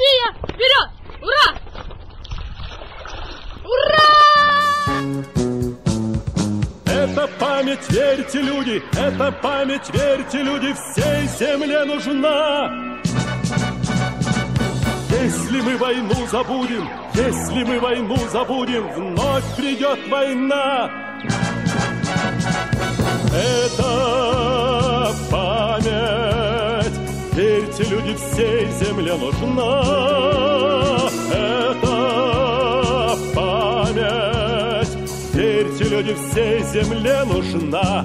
Россия! Вперед! Ура! Ура! Это память, верьте, люди! Это память, верьте, люди! Всей земле нужна! Если мы войну забудем, если мы войну забудем, вновь придет война! Люди, всей земле нужна. Это память, верьте, люди, всей земле нужна.